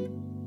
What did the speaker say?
you